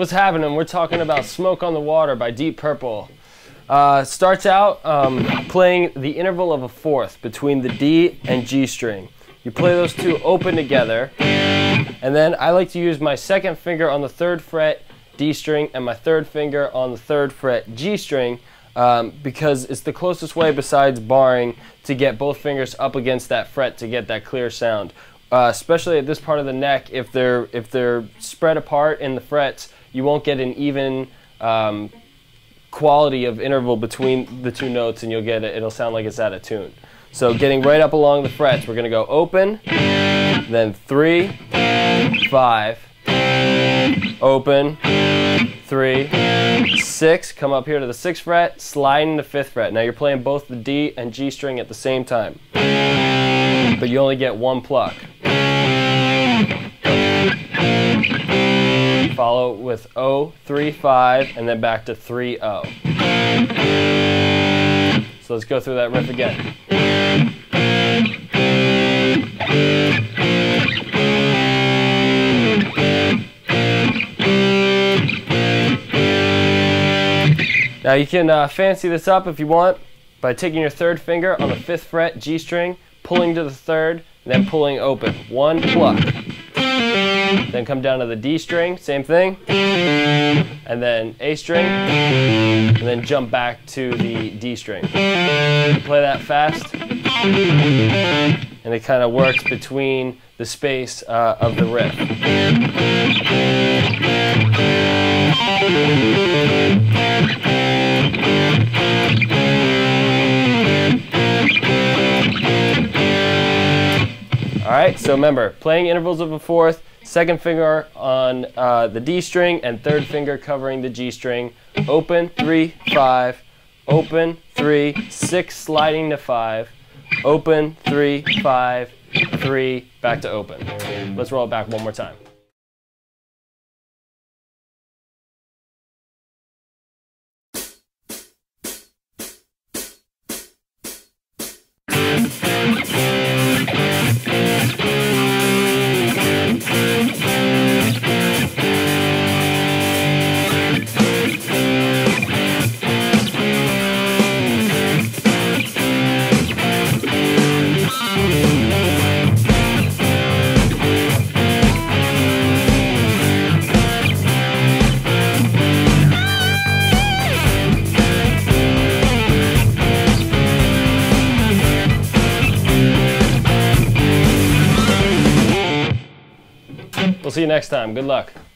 What's happening? We're talking about Smoke on the Water by Deep Purple. Uh, starts out um, playing the interval of a fourth between the D and G string. You play those two open together, and then I like to use my second finger on the third fret D string and my third finger on the third fret G string um, because it's the closest way besides barring to get both fingers up against that fret to get that clear sound. Uh, especially at this part of the neck, if they're if they're spread apart in the frets, you won't get an even um, quality of interval between the two notes, and you'll get it. It'll sound like it's out of tune. So getting right up along the frets, we're gonna go open, then three, five, open, three, six. Come up here to the sixth fret, slide in the fifth fret. Now you're playing both the D and G string at the same time, but you only get one pluck. Follow with O, 3, 5, and then back to 3, O. So let's go through that riff again. Now you can uh, fancy this up if you want by taking your third finger on the fifth fret G string, pulling to the third, then pulling open. One pluck. Then come down to the D string, same thing. And then A string. And then jump back to the D string. Play that fast. And it kind of works between the space uh, of the riff. All right, so remember, playing intervals of a fourth, second finger on uh, the D string and third finger covering the G string. Open, three, five, open, three, six, sliding to five, open, three, five, three, back to open. Let's roll it back one more time. See you next time. Good luck.